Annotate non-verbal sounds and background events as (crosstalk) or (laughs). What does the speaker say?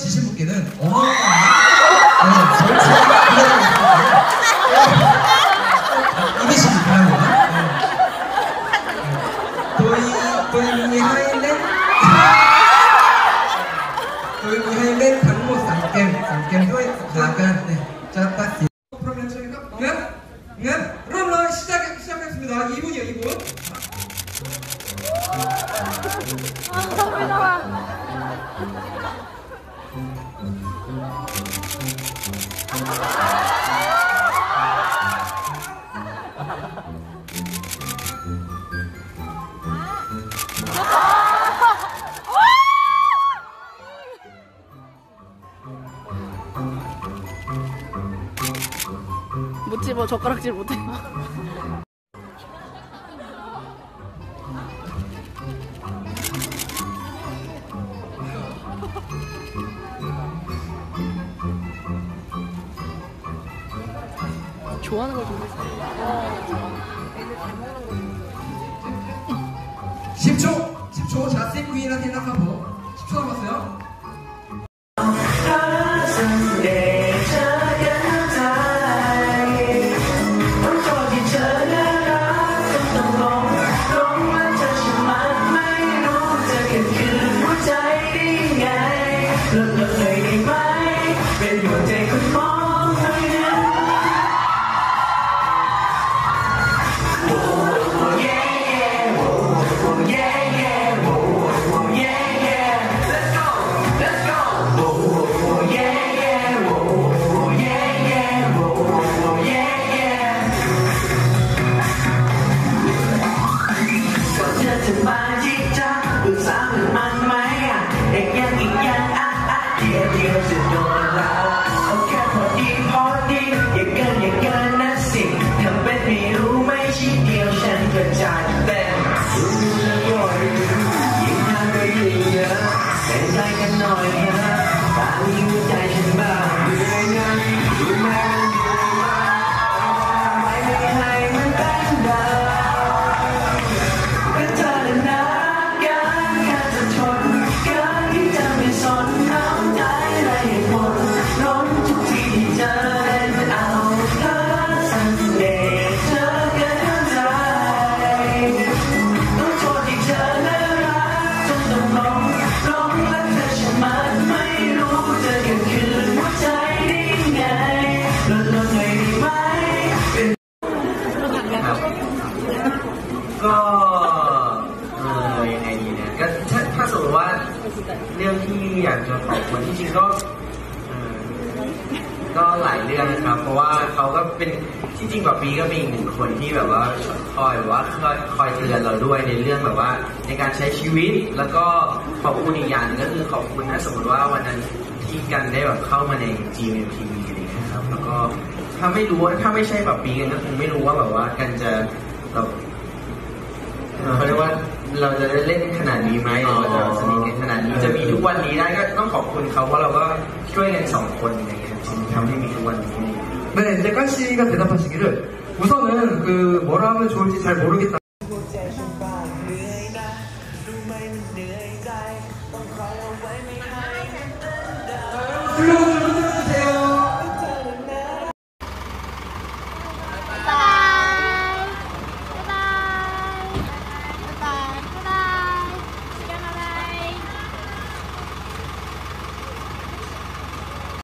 지신 분께는 어마어마한 네, 절차가 필요합니다. 이기시기 바랍니다. 도이, 도이 하이렌 도이 하이렌 당모 상겜 상겜 도이 나간 네, 짜파티 프로그램 저희가 응? 응? 그럼 시작, 시작했습니다. 2분이요 2분 아 감사합니다 어 젓가락질 못해. (laughs) 좋아하는 걸 좀. 10초! 10초! 자, 세이프이나 생각하고 10초 남았어요. Look, look, there กันหน่อยนะตาลีหัวใจฉันบ้างเบื่อยังรู้ไหม องที่อยากจะขอบคุณที่จริงก็ก็หลายเรื่องนะครับ เพราะว่าเขาก็เป็นที่จริงแบบปีก็เป็นอีกหนึ่งคนที่แบบว่าคอยแบบว่าคอยคอยเตือนเราด้วยในเรื่องแบบว่า ในการใช้ชีวิตแล้วก็ขอบคุณอีกอย่างก็คือขอบคุณถ้าสมมติว่าวันนั้นที่กันได้แบบเข้ามาใน GMTV อะไรเงี้ยครับ แล้วก็ถ้าไม่รู้ถ้าไม่ใช่แบบปีกันก็คงไม่รู้ว่าแบบว่ากันจะแบบเขาเรียกว่าเราจะได้เล่นขนาดนี้ไหมหรือว่าจะ จะมีทุกวันนี้ได้ก็ต้องขอบคุณเขาเพราะเราก็ช่วยกันสองคนอย่างเงี้ยทำให้มีทุกวันนี้ 네, 이제 까씨가 대답하시기를 우선은 그 뭐라 하면 좋을지 잘 모르겠 다. เนื่อยใจต้องคอยเอาไว้ไม่ดิ